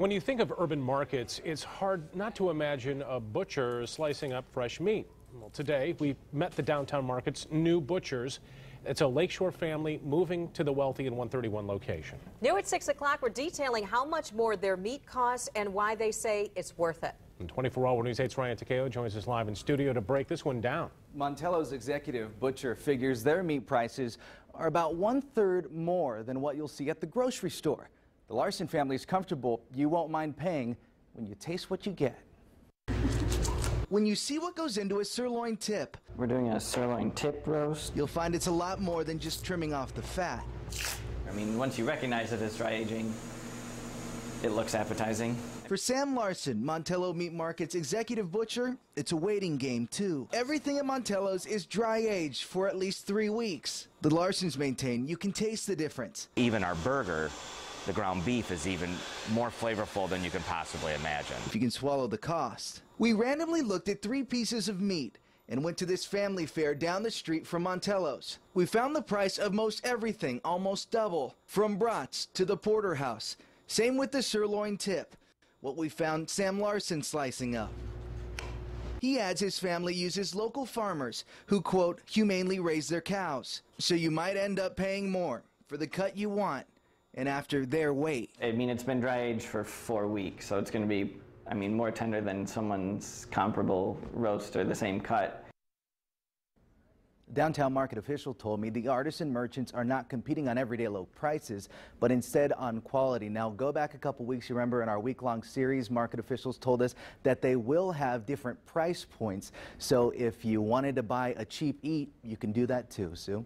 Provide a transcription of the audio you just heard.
When you think of urban markets, it's hard not to imagine a butcher slicing up fresh meat. Well, today we met the downtown market's new butchers. It's a Lakeshore family moving to the Wealthy in 131 location. New at 6 o'clock, we're detailing how much more their meat costs and why they say it's worth it. And 24 Hour News 8's Ryan Takeo joins us live in studio to break this one down. Montello's executive butcher figures their meat prices are about one third more than what you'll see at the grocery store. The Larson family is comfortable you won't mind paying when you taste what you get. When you see what goes into a sirloin tip, We're doing a sirloin tip roast. you'll find it's a lot more than just trimming off the fat. I mean, once you recognize that it's dry aging, it looks appetizing. For Sam Larson, Montello Meat Market's executive butcher, it's a waiting game too. Everything at Montello's is dry aged for at least three weeks. The Larsons maintain you can taste the difference. even our burger, the ground beef is even more flavorful than you can possibly imagine. if you can swallow the cost. We randomly looked at three pieces of meat and went to this Family Fare down the street from Montello's. We found the price of most everything almost double, from brats to the porterhouse. Same with the sirloin tip, what we found Sam Larson slicing up. He adds his family uses local farmers who, quote, humanely raise their cows. So you might end up paying more for the cut you want and after their weight. I mean, it's been dry aged for four weeks, so it's going to be, I mean, more tender than someone's comparable roast or the same cut. Downtown market official told me the artisan merchants are not competing on everyday low prices, but instead on quality. Now, go back a couple weeks, you remember in our week long series, market officials told us that they will have different price points. So if you wanted to buy a cheap eat, you can do that too, Sue.